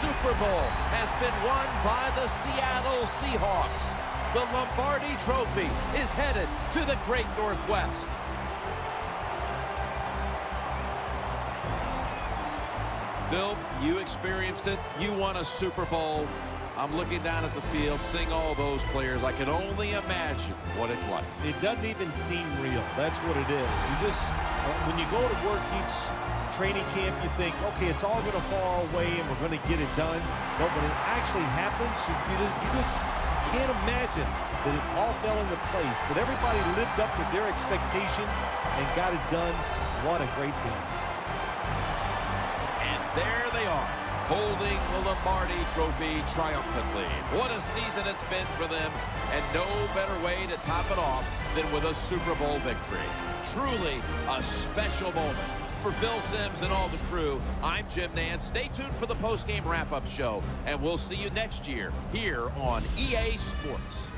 Super Bowl has been won by the Seattle Seahawks. The Lombardi Trophy is headed to the Great Northwest. Phil, you experienced it. You won a Super Bowl. I'm looking down at the field, seeing all those players. I can only imagine what it's like. It doesn't even seem real. That's what it is. You just, uh, when you go to work each training camp, you think, okay, it's all going to fall away and we're going to get it done. But when it actually happens, you, you, just, you just can't imagine that it all fell into place, that everybody lived up to their expectations and got it done. What a great thing. And there holding the Lombardi Trophy triumphantly. What a season it's been for them, and no better way to top it off than with a Super Bowl victory. Truly a special moment. For Phil Simms and all the crew, I'm Jim Nantz. Stay tuned for the post-game wrap-up show, and we'll see you next year here on EA Sports.